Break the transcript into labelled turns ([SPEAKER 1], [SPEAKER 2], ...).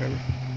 [SPEAKER 1] And